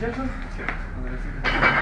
Şey muchachos.